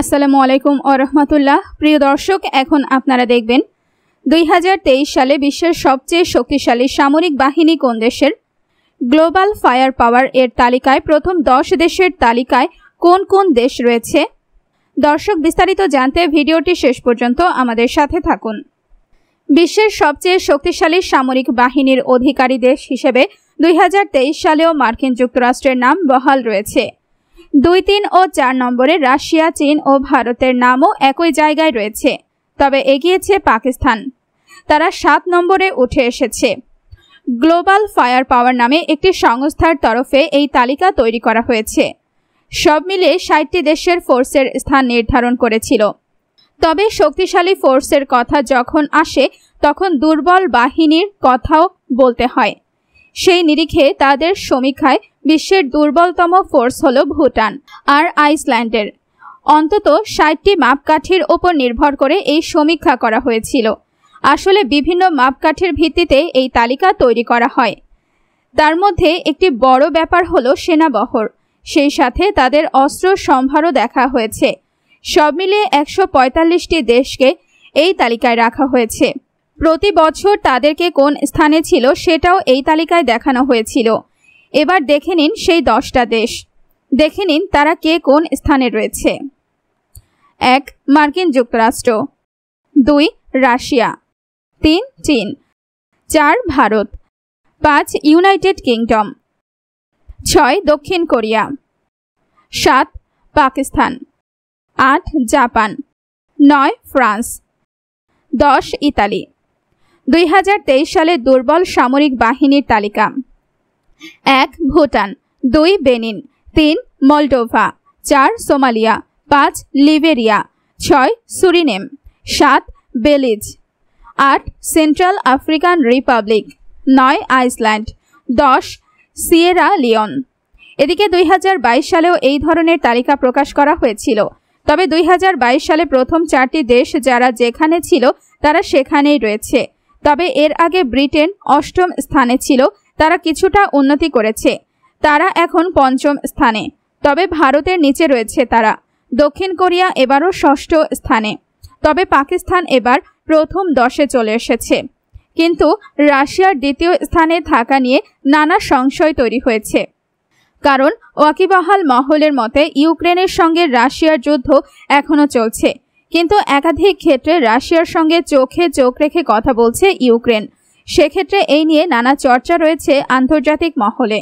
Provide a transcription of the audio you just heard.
আসসালামু আলাইকুম ও রহমতুল্লাহ। প্রিয় দর্শক, এখন আপনারা দেখবেন দুই হাজার তেইশ সালে বিশ্বের সবচেয়ে শক্তিশালী সামরিক বাহিনী কোন দেশের? গ্লোবাল ফায়ার পাওয়ার এর তালিকায় প্রথম দশ দেশের তালিকায় কোন কোন দেশ রয়েছে? দর্শক, বিস্তারিত জানতে ভিডিওটি শেষ পর্যন্ত আমাদের সাথে থাকুন। বিশ্বের সবচেয়ে শক্তিশালী সামরিক বাহিনীর অধিকারী দেশ হিসেবে দুই হাজার তেইশ সালেও মার্কিন যুক্তরাষ্ট্রের নাম বহাল রয়েছে। দুই, তিন ও চার নম্বরে রাশিয়া, চীন ও ভারতের নামও একই জায়গায় রয়েছে। তবে এগিয়েছে পাকিস্তান। তারা সাত নম্বরে উঠে এসেছে। গ্লোবাল ফায়ার পাওয়ার নামে একটি সংস্থার তরফে এই তালিকা তৈরি করা হয়েছে। সব মিলে ষাটটি দেশের ফোর্সের স্থান নির্ধারণ করেছিল। তবে শক্তিশালী ফোর্সের কথা যখন আসে, তখন দুর্বল বাহিনীর কথাও বলতে হয়। সেই নিরিখে তাদের সমীক্ষায় বিশ্বের দুর্বলতম ফোর্স হল ভুটান আর আইসল্যান্ডের। অন্তত ষাটটি মাপকাঠির ওপর নির্ভর করে এই সমীক্ষা করা হয়েছিল। আসলে বিভিন্ন মাপকাঠির ভিত্তিতে এই তালিকা তৈরি করা হয়। তার মধ্যে একটি বড় ব্যাপার হলো সেনাবহর। সেই সাথে তাদের অস্ত্র সম্ভারও দেখা হয়েছে। সব মিলিয়ে একশো পঁয়তাল্লিশটি দেশকে এই তালিকায় রাখা হয়েছে। প্রতি বছর তাদেরকে কোন স্থানে ছিল সেটাও এই তালিকায় দেখানো হয়েছিল। এবার দেখে নিন সেই দশটা দেশ। দেখে নিন তারা কে কোন স্থানে রয়েছে। এক, মার্কিন যুক্তরাষ্ট্র। দুই, রাশিয়া। তিন, চীন। চার, ভারত। পাঁচ, ইউনাইটেড কিংডম। ছয়, দক্ষিণ কোরিয়া। সাত, পাকিস্তান। আট, জাপান। নয়, ফ্রান্স। দশ, ইতালি। দুই হাজার তেইশ সালে দুর্বল সামরিক বাহিনীর তালিকা। এক, ভুটান। দুই, বেনিন। তিন, মলডোভা। চার, সোমালিয়া। পাঁচ, লিবেরিয়া। ছয়, সুরিনেম। সাত, বেলিজ। আট, সেন্ট্রাল আফ্রিকান রিপাবলিক। নয়, আইসল্যান্ড। দশ, সিয়েরা লিওন। এদিকে দুই হাজার বাইশ সালেও এই ধরনের তালিকা প্রকাশ করা হয়েছিল। তবে দুই হাজার বাইশ সালে প্রথম চারটি দেশ যারা যেখানে ছিল, তারা সেখানেই রয়েছে। তবে এর আগে ব্রিটেন অষ্টম স্থানে ছিল তারা কিছুটা উন্নতি করেছে। তারা এখন পঞ্চম স্থানে, তবে ভারতের নিচে রয়েছে তারা। দক্ষিণ কোরিয়া এবারও ষষ্ঠ স্থানে, তবে পাকিস্তান এবার প্রথম দশে চলে এসেছে। কিন্তু রাশিয়ার দ্বিতীয় স্থানে থাকা নিয়ে নানা সংশয় তৈরি হয়েছে। কারণ ওয়াকিবহাল মহলের মতে, ইউক্রেনের সঙ্গে রাশিয়ার যুদ্ধ এখনও চলছে। কিন্তু একাধিক ক্ষেত্রে রাশিয়ার সঙ্গে চোখে চোখ রেখে কথা বলছে ইউক্রেন। সেক্ষেত্রে এই নিয়ে নানা চর্চা রয়েছে আন্তর্জাতিক মহলে।